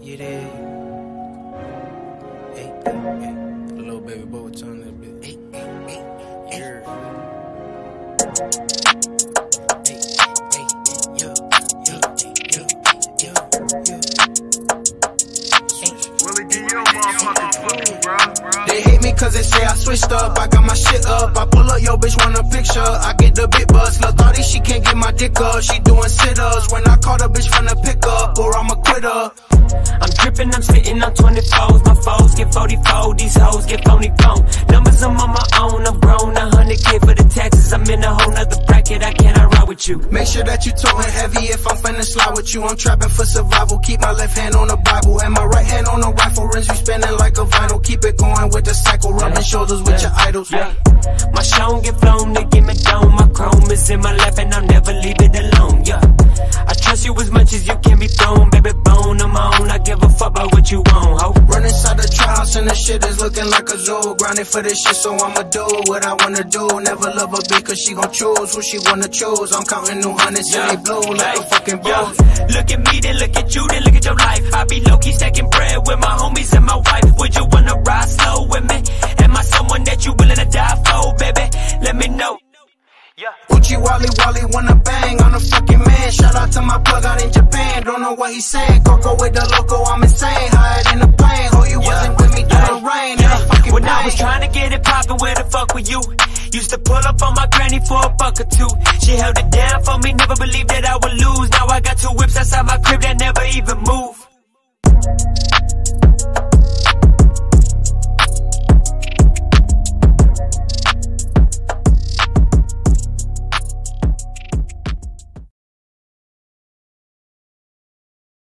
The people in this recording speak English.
You there? Hey, hey, hey. Little baby boy, turn that bit. Hey, hey, hey, yeah. Cause they say I switched up. I got my shit up. I pull up, yo, bitch, want a picture. I get the big buzz. Lil' Thotty, she can't get my dick up. She doing sit ups. When I call the bitch from the pickup, or I'm a quitter. I'm dripping, I'm sitting on 24s. My foes get 44, these hoes get phony phone. Numbers I'm on my own, I'm grown. A hundred K for the taxes, I'm in a whole nother bracket. I cannot ride with you. Make sure that you towing heavy if I'm finna slide with you. I'm trapping for survival. Keep my left hand on the Bible and my right hand on the rifle. Rims be spinning like a vinyl. Keep it going with the cycle. Rubbing shoulders with your idols. Yeah. My show get flown to give me dome. My chrome is in my lap and I'll never leave it alone. Yeah. I trust you as much as you can be thrown. Baby bone, I'm on. I give a fuck about what you want, ho. Run inside the trials and the shit is looking like a zoo. Grinding for this shit, so I'ma do what I wanna do. Never love a bitch cause she gon' choose who she wanna choose. I'm counting new hundreds and they blue like a fucking Yeah. Look at me, then look at you, then look at your life. I be low key stacking bread with my homies gang on a fucking man. Shout out to my plug out in Japan. Don't know what he's saying. Coco with the loco, I'm insane. Higher in the plane. Oh, you yeah. wasn't with me through yeah. the rain. Yeah. When rain. I was trying to get it poppin', where the fuck were you? Used to pull up on my granny for a buck or two. She held it down for me, never believed that I would lose. Now I got two whips outside my crib that never even move.